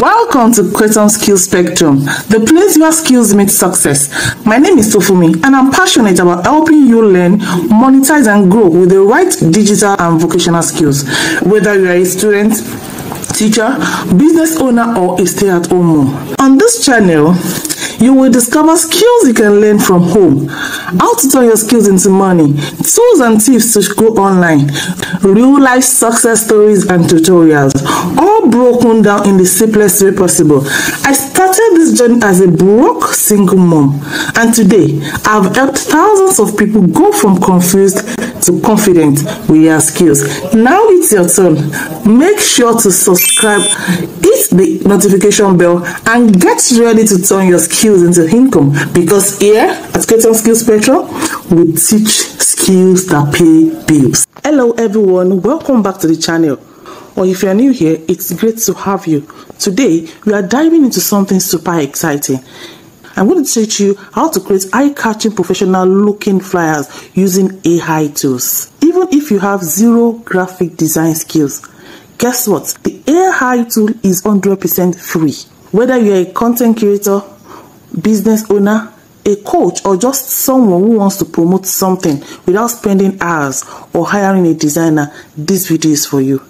Welcome to Quantum Skills Spectrum, the place where skills meet success. My name is Tofumi and I'm passionate about helping you learn, monetize and grow with the right digital and vocational skills. Whether you are a student, teacher, business owner or a stay-at-home mom. On this channel, you will discover skills you can learn from home, how to turn your skills into money, tools and tips to go online, real life success stories and tutorials, all broken down in the simplest way possible. I started this journey as a broke single mom, and today I've helped thousands of people go from confused to confident with their skills. Now it's your turn. Make sure to subscribe, hit the notification bell, and get ready to turn your skills into income because here at Creatoms Skills Spectrum, we teach skills that pay bills. Hello everyone, welcome back to the channel. Or if you're new here, it's great to have you. Today, we are diving into something super exciting. I'm going to teach you how to create eye-catching professional looking flyers using AI tools. Even if you have zero graphic design skills, guess what? The AI tool is 100% free. Whether you're a content creator, business owner, a coach, or just someone who wants to promote something without spending hours or hiring a designer, this video is for you.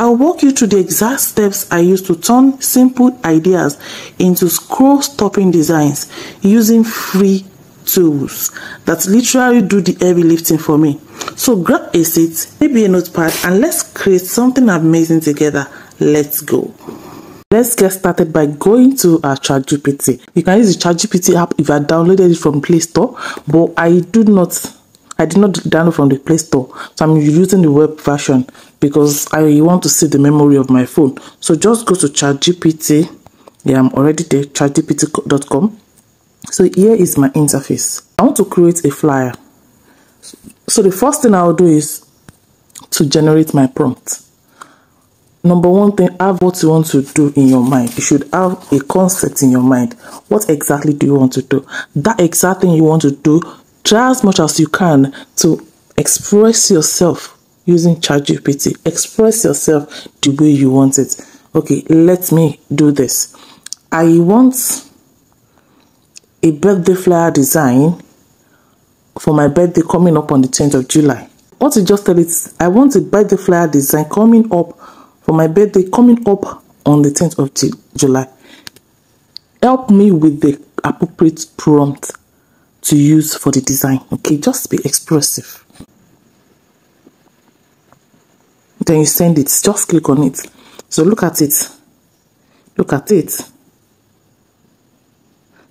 I'll walk you through the exact steps I use to turn simple ideas into scroll stopping designs using free tools that literally do the heavy lifting for me. So grab a seat, maybe a notepad, and let's create something amazing together. Let's go. Let's get started by going to our ChatGPT. You can use the ChatGPT app if have downloaded it from Play Store, but I do not I did not download from the Play Store, so I'm using the web version because I want to save the memory of my phone. So just go to ChatGPT. Yeah, I'm already there, chatgpt.com. So here is my interface. I want to create a flyer. So the first thing I'll do is to generate my prompt number one thing have what you want to do in your mind you should have a concept in your mind what exactly do you want to do that exact thing you want to do try as much as you can to express yourself using ChatGPT. Express yourself the way you want it. Okay, let me do this. I want a birthday flyer design for my birthday coming up on the 10th of July. What you just tell it, I want a birthday flyer design coming up for my birthday coming up on the 10th of July. Help me with the appropriate prompt to use for the design. Okay, just be expressive. Then you send it. Just click on it. So look at it. Look at it.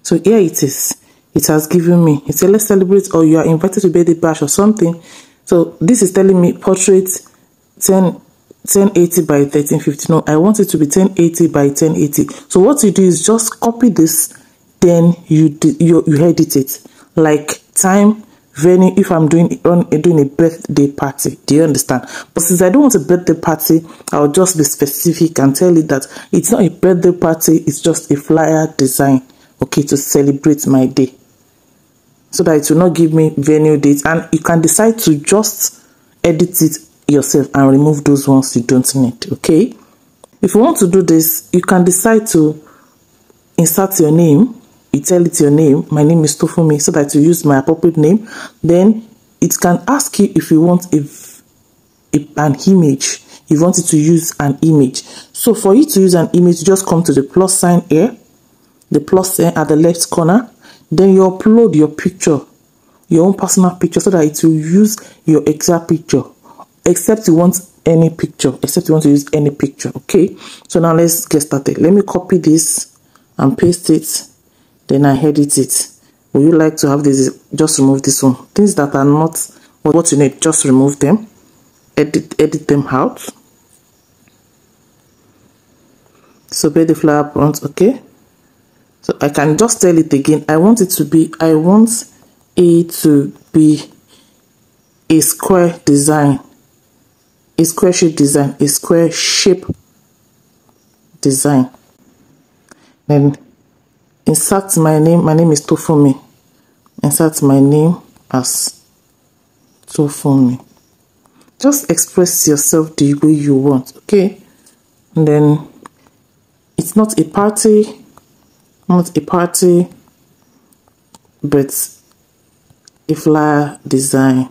So here it is. It has given me. It said let's celebrate or you are invited to birthday bash or something. So this is telling me portrait 10 1080 by 1350 no i want it to be 1080 by 1080 so what you do is just copy this then you you, you edit it like time venue if i'm doing on doing a birthday party. Do you understand? But since i don't want a birthday party i'll just be specific and tell it that it's not a birthday party it's just a flyer design okay to celebrate my day. So that it will not give me venue date and you can decide to just edit it yourself and remove those ones you don't need okay? If you want to do this you can decide to insert your name you tell it your name my name is Tofumi so that you use my appropriate name then it can ask you if you want a, a an image. You want it to use an image. So for you to use an image just come to the plus sign here the plus sign at the left corner then you upload your picture your own personal picture so that it will use your exact picture except you want any picture except you want to use any picture okay? So now let's get started. Let me copy this and paste it then i edit it. Would you like to have this just remove this one? Things that are not what you need just remove them. Edit edit them out. So pay the flower prompt okay. So i can just tell it again. I want it to be i want it to be a square design. A square shape design, a square shape design. Then insert my name, my name is Tofumi. Insert my name as Tofumi. Just express yourself the way you want, okay? And then it's not a party not a party but a flyer design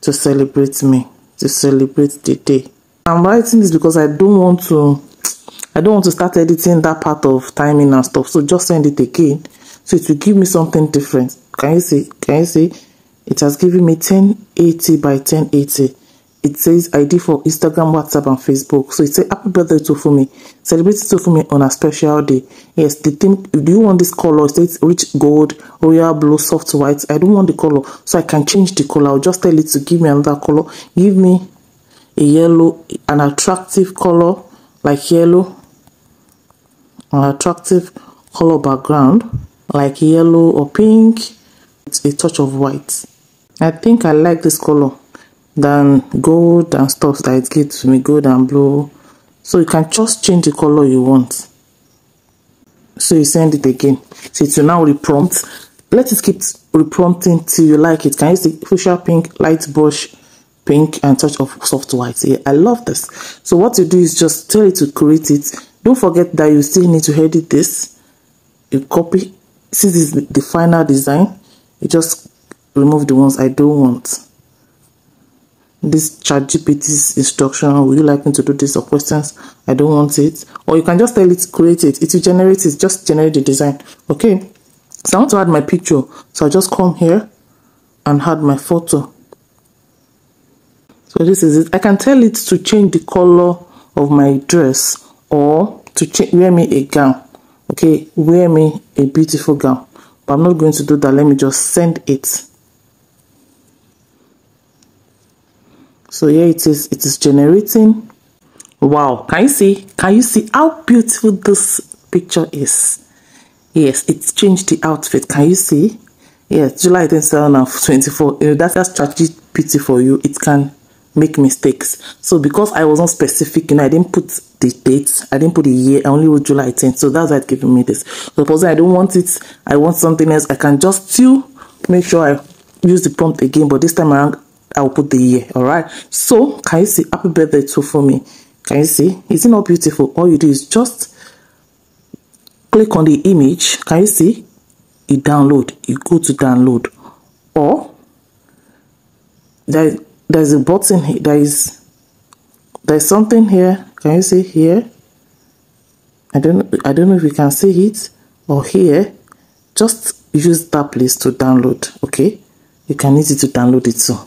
to celebrate me to celebrate the day i'm writing this because i don't want to i don't want to start editing that part of timing and stuff so just send it again so it will give me something different can you see can you see it has given me 1080 by 1080 it says ID for Instagram, WhatsApp, and Facebook. So it says happy birthday to Fumi. Celebrate Tofumi on a special day. Yes, the theme. Do you want this color? It says rich gold, royal blue, soft white. I don't want the color, so I can change the color. I'll just tell it to give me another color. Give me a yellow, an attractive color like yellow, an attractive color background like yellow or pink. It's a touch of white. I think I like this color than gold and stuff that it gives me gold and blue. So you can just change the color you want. So you send it again. So it will now reprompt. Let it keep reprompting till you like it. Can you see fuchsia pink light brush pink and touch of soft white? Yeah i love this. So what you do is just tell it to create it don't forget that you still need to edit this. You copy this is the final design you just remove the ones i don't want. This chat gpt's instruction would you like me to do this or questions? I don't want it. Or you can just tell it to create it. It will generate it. Just generate the design. Okay. So i want to add my picture. So i just come here and add my photo. So this is it. I can tell it to change the color of my dress or to wear me a gown okay? Wear me a beautiful gown but i'm not going to do that. Let me just send it. So here it is. It is generating. Wow. Can you see? Can you see how beautiful this picture is? Yes it's changed the outfit. Can you see? Yes july 2024 you know that's just pity for you. It can make mistakes so because i wasn't specific you know i didn't put the dates i didn't put the year i only wrote july 10th so that's why it's giving me this suppose i don't want it i want something else i can just still make sure i use the prompt again but this time around I'll put the year. All right. So can you see happy birthday to for me? Can you see? Is it not beautiful? All you do is just click on the image. Can you see? You download. You go to download. Or there, there's a button here. There is there's something here. Can you see here? I don't I don't know if you can see it or here. Just use that place to download. Okay. You can use it to download it too.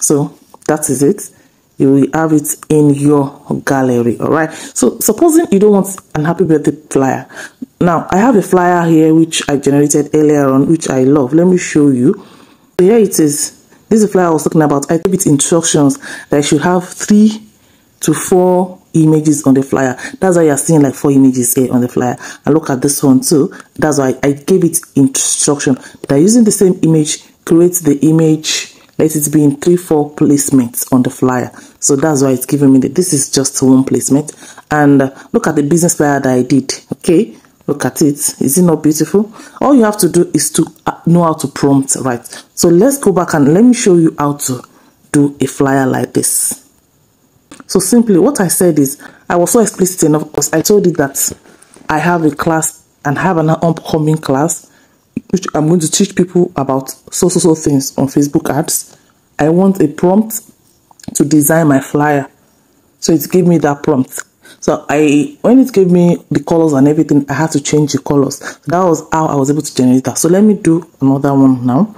So that is it. You will have it in your gallery. All right. So supposing you don't want an happy birthday flyer. Now I have a flyer here which I generated earlier on, which I love. Let me show you. Here it is. This is the flyer I was talking about. I gave it instructions that I should have three to four images on the flyer. That's why you're seeing like four images here on the flyer. And look at this one too. That's why I gave it instruction that using the same image, create the image let it be in three four placements on the flyer so that's why it's giving me that this is just one placement and uh, look at the business flyer that i did okay look at it is it not beautiful all you have to do is to uh, know how to prompt right so let's go back and let me show you how to do a flyer like this so simply what i said is i was so explicit enough because i told you that i have a class and have an upcoming class which I'm going to teach people about so so so things on Facebook ads. I want a prompt to design my flyer. So it gave me that prompt. So I when it gave me the colors and everything, I had to change the colors. That was how I was able to generate that. So let me do another one now.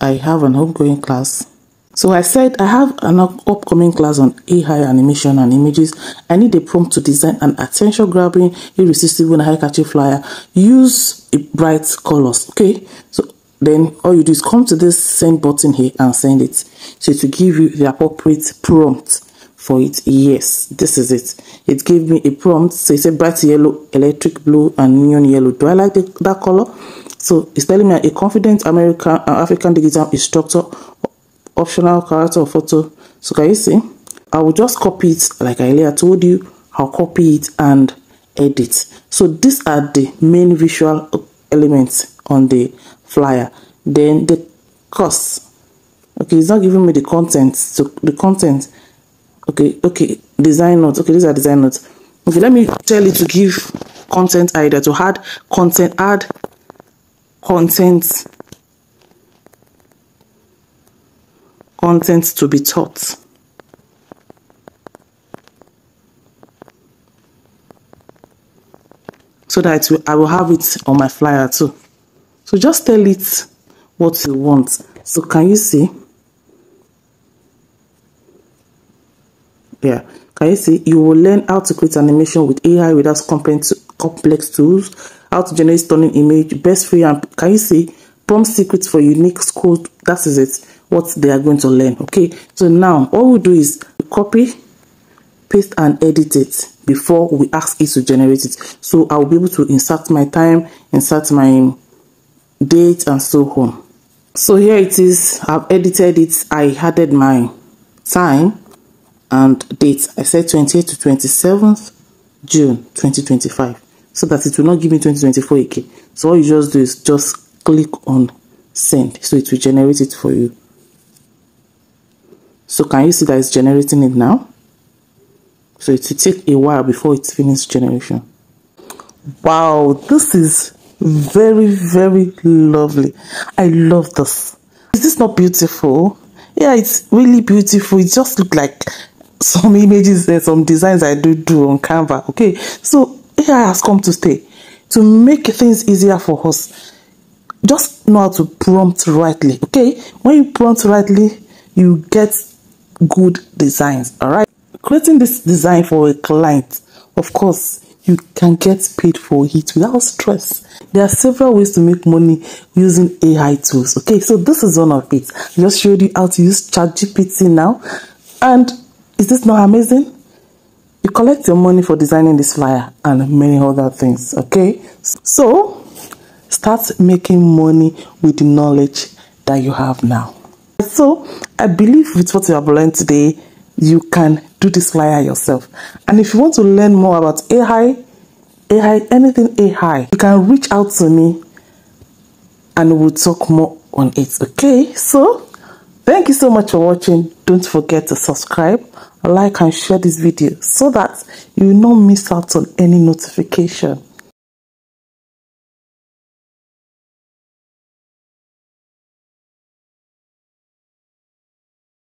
I have an ongoing class so I said I have an upcoming class on AI animation and images. I need a prompt to design an attention-grabbing, irresistible and high-catchy flyer. Use bright colors. Okay, so then all you do is come to this send button here and send it. So to give you the appropriate prompt for it. Yes, this is it. It gave me a prompt. So it said bright yellow, electric blue, and neon yellow. Do I like the, that color? So it's telling me a confident American uh, African digital instructor optional character photo so can you see i will just copy it like i earlier told you i'll copy it and edit so these are the main visual elements on the flyer then the cost okay it's not giving me the content so the content okay okay design notes. Okay these are design notes. Okay let me tell you to give content either to add content add content content to be taught. So that I will have it on my flyer too. So just tell it what you want. So can you see yeah can you see? You will learn how to create animation with AI without complex complex tools how to generate stunning image best free and can you see? Prompt secrets for unique school that is it what they are going to learn okay? So now all we do is copy paste and edit it before we ask it to generate it. So i'll be able to insert my time insert my date and so on. So here it is. I've edited it. I added my time and date i said 28 to 27th june 2025 so that it will not give me 2024 again so all you just do is just click on send so it will generate it for you so can you see that it's generating it now so it will take a while before it finishes generation. Wow, this is very, very lovely. I love this. Is this not beautiful? Yeah, it's really beautiful. It just looks like some images and some designs I do do on Canva. Okay, so AI has come to stay to make things easier for us. Just know how to prompt rightly. Okay, when you prompt rightly, you get good designs. All right creating this design for a client, of course, you can get paid for it without stress. There are several ways to make money using AI tools. Okay, so this is one of it. I just showed you how to use ChatGPT now. And is this not amazing? You collect your money for designing this flyer and many other things. Okay, so start making money with the knowledge that you have now. So I believe with what you have learned today, you can do this flyer yourself. And if you want to learn more about AI, AI, anything AI, you can reach out to me and we'll talk more on it. Okay, so thank you so much for watching. Don't forget to subscribe, like, and share this video so that you will not miss out on any notification.